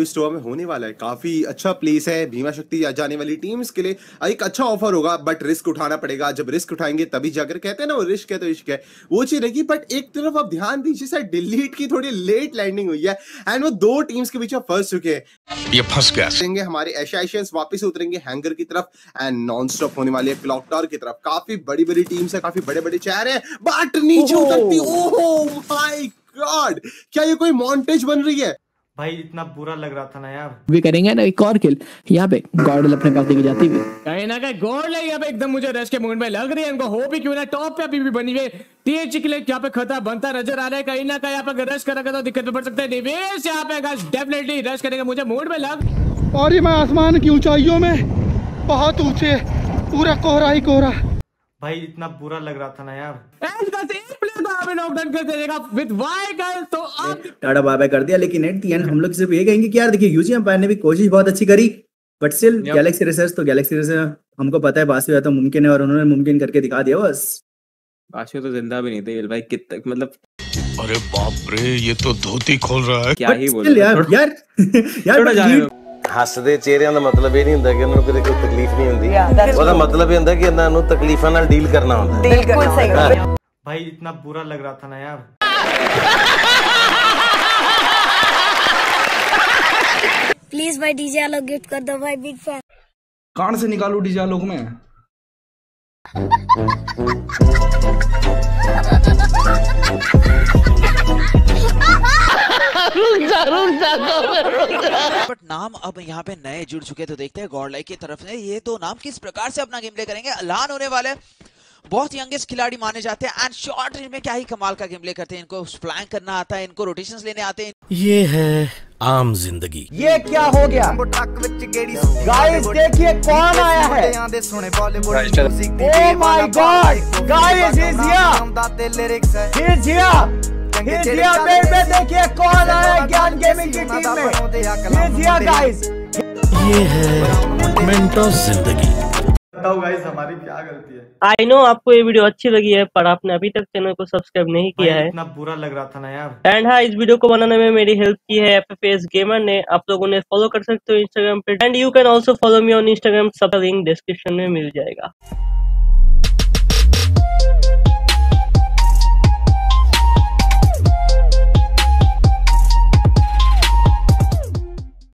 Store में होने वाला है। काफ़ी अच्छा प्लेस है भीमा शक्ति जाने वाली टीम्स के लिए। एक अच्छा ऑफ़र होगा बट रिस्क उठाना पड़ेगा। जब रिस्क उठाएँगे तभी जाकर कहते हैं ना वो रिस्क है तो इश्क है। वो चीज़ रहेगी बट एक तरफ़ आप ध्यान दीजिए सर डिलीट की थोड़ी लेट लैंडिंग हुई है एंड वो दो टीम्स के बीच फंस चुके हैं। ये फंस गया। हमारे एशियाशियंस वापस उतरेंगे हैंगर की तरफ़ एंड नॉन स्टॉप होने वाली है क्लॉक टावर की तरफ़। काफ़ी बड़ी बड़ी टीम्स है काफ़ी बड़े बड़े चेहरे हैं बट नीचे उतरती ओह माय गॉड क्या ये कोई मॉन्टेज बन रही है? भाई इतना बुरा लग रहा था ना यार। भी करेंगे ना एक और किल यहाँ पे गॉर्डल अपने पास लेके जाती हुई। कहीं ना कहीं गॉर्डल यहाँ पे एकदम मुझे रश के मूड में लग रही है। इनको हो भी क्यों ना टॉप पे अभी भी बनी हुई टीएच के लिए यहाँ पे खतरा बनता नज़र आ रहा है। कहीं ना कहीं यहाँ पे रश करेगा तो दिक्कत में पड़ सकता है। निवेश यहाँ पे डेफिनेटली रश करेगा। मुझे मूड में लग और ये मैं आसमान की ऊंचाइयों में बहुत ऊँचे पूरा कोहरा ही कोहरा। भाई इतना बुरा लग रहा था ना यार। टाटा बाय कर दिया लेकिन एट दी एंड हम लोग सिर्फ ये कहेंगे कि यार देखिए यूजी एम्पायर ने भी कोशिश बहुत अच्छी करी बट स्टिल गैलेक्सी रिसर्च तो गैलेक्सी रिसर्च हमको पता है बासी तो मुमकिन है और उन्होंने मुमकिन करके दिखा दिया बस बासी तो जिंदा भी नहीं थे भाई कितना मतलब अरे बाप रे ये तो धोती खोल रहा है क्या ही बोल यार यार यार ਹੱਸਦੇ ਚਿਹਰਿਆਂ ਦਾ ਮਤਲਬ ਇਹ ਨਹੀਂ ਹੁੰਦਾ ਕਿ ਉਹਨਾਂ ਨੂੰ ਕਦੇ ਕੋਈ ਤਕਲੀਫ ਨਹੀਂ ਹੁੰਦੀ ਉਹਦਾ ਮਤਲਬ ਇਹ ਹੁੰਦਾ ਕਿ ਇਹਨਾਂ ਨੂੰ ਤਕਲੀਫਾਂ ਨਾਲ ਡੀਲ ਕਰਨਾ ਹੁੰਦਾ ਬਿਲਕੁਲ ਸਹੀ ਗੱਲ भाई इतना बुरा लग रहा था ना यार प्लीज़ भाई डीजे आलोक गिफ्ट कर दो भाई बिग फ़ैन कान से निकालू डीजे आलोक में। बट नाम अब यहाँ पे नए जुड़ चुके तो देखते हैं गॉडलाइक की तरफ़ से। ये तो नाम किस प्रकार से अपना गेम प्ले करेंगे? ऐलान होने वाले बहुत यंगेस्ट खिलाड़ी माने जाते हैं एंड शॉर्ट रेंज में क्या ही कमाल का गेम प्ले करते हैं। इनको फ्लैंक करना आता है इनको रोटेशन लेने आते हैं। ये है आम ज़िंदगी। ये क्या हो गया? गाइस देखिए कौन आया है। ओह my God guys is here is here baby देखिए कौन आया ज्ञान गेमिंग की टीम में। guys ये है मेंटोस ज़िंदगी। बताओ गाइस हमारी क्या गलती है। आई नो आपको ये वीडियो अच्छी लगी है पर आपने अभी तक चैनल को सब्सक्राइब नहीं किया है। इतना बुरा लग रहा था ना यार। एंड हाँ इस वीडियो को बनाने में मेरी हेल्प की है एफ़ गेमर ने। आप लोगों ने फॉलो कर सकते हो इंस्टाग्राम पे। And you can also follow me on Instagram सब लिंक डिस्क्रिप्शन में मिल जाएगा।